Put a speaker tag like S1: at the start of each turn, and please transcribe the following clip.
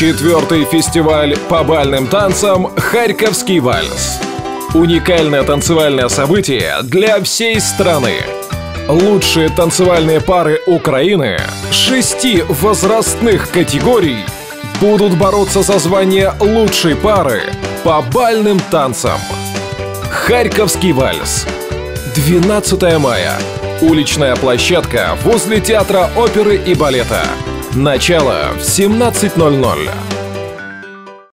S1: Четвертый фестиваль по бальным танцам «Харьковский вальс». Уникальное танцевальное событие для всей страны. Лучшие танцевальные пары Украины шести возрастных категорий будут бороться за звание лучшей пары по бальным танцам. Харьковский вальс. 12 мая. Уличная площадка возле театра оперы и балета. Начало в 17.00.